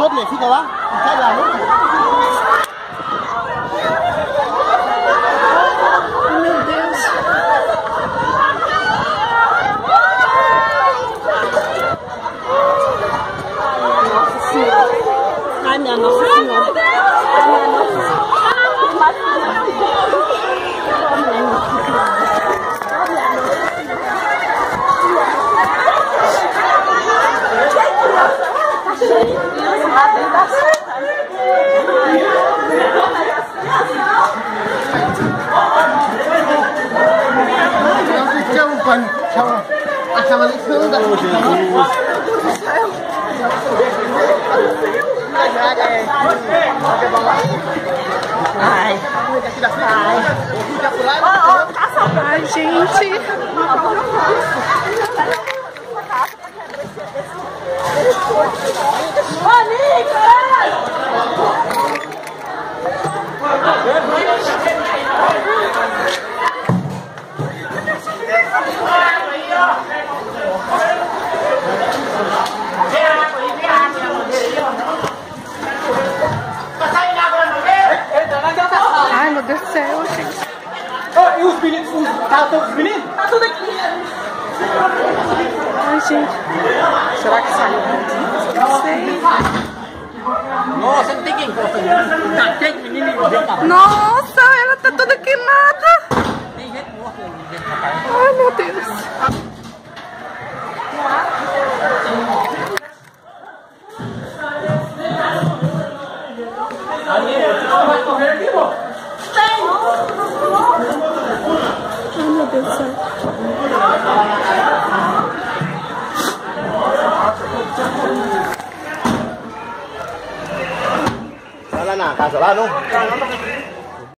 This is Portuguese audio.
rốt này thích quá chắc là lúc I'm not Thank you. Minha Nossa Senhora. Ai, minha Nossa Jauhan, jauhan. Assalamualaikum, dah. Ai. Ai, gente. Ai, meu Deus do céu, gente. Oh, e os meninos? Os, tá todos os meninos? Tá tudo aqui. Ai, gente. Será que saiu? Não sei. Nossa, não tem quem gosta disso. Tá, tem menino e gente. Nossa, ela tá toda queimada. Tem gente morta aí. Ai, meu Deus. 他要跑回来吗？没有。我。拉动，